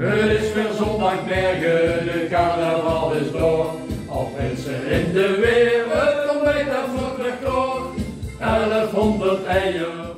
Het is weer zondag bergen, de carnaval is door. Al mensen in de wereld, kom bij dat vlot door. 1100 eieren